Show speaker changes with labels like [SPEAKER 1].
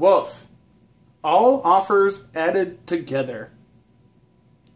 [SPEAKER 1] Woof. All offers added together.